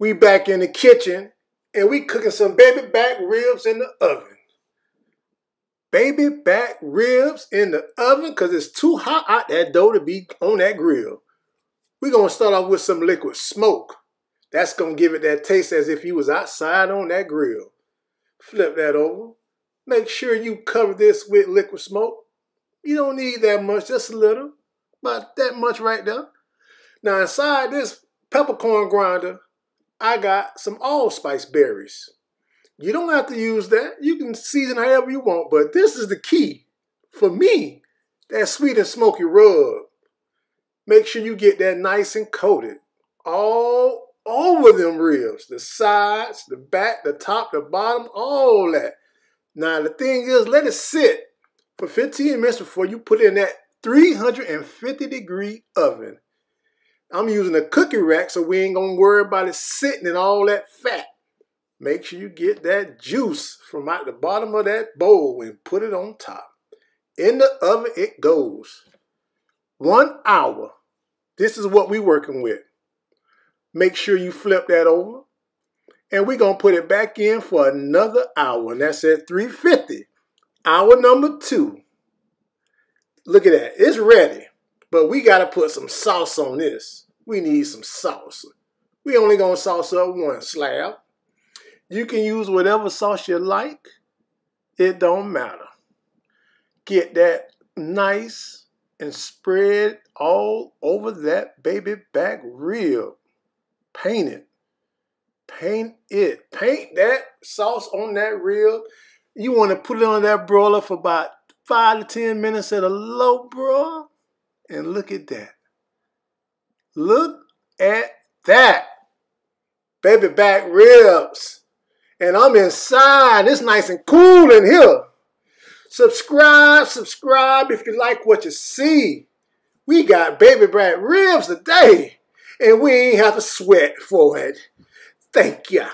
We back in the kitchen and we cooking some baby back ribs in the oven. Baby back ribs in the oven because it's too hot out that dough to be on that grill. We're going to start off with some liquid smoke. That's going to give it that taste as if you was outside on that grill. Flip that over. Make sure you cover this with liquid smoke. You don't need that much, just a little. About that much right there. Now inside this peppercorn grinder, I got some allspice berries. You don't have to use that. You can season however you want, but this is the key. For me, that sweet and smoky rub. Make sure you get that nice and coated. All over them ribs. The sides, the back, the top, the bottom, all that. Now the thing is, let it sit for 15 minutes before you put it in that 350 degree oven. I'm using a cookie rack so we ain't gonna worry about it sitting in all that fat. Make sure you get that juice from out the bottom of that bowl and put it on top. In the oven it goes. One hour. This is what we working with. Make sure you flip that over. And we're to put it back in for another hour. And that's at 350. Hour number two. Look at that. It's ready. But we got to put some sauce on this. We need some sauce. We only going to sauce up one slab. You can use whatever sauce you like. It don't matter. Get that nice and spread all over that baby back rib. Paint it. Paint it. Paint that sauce on that rib. You want to put it on that broiler for about five to ten minutes at a low broil. And look at that. Look at that. Baby back ribs. And I'm inside. It's nice and cool in here. Subscribe, subscribe if you like what you see. We got baby back ribs today, and we ain't have to sweat for it. Thank ya.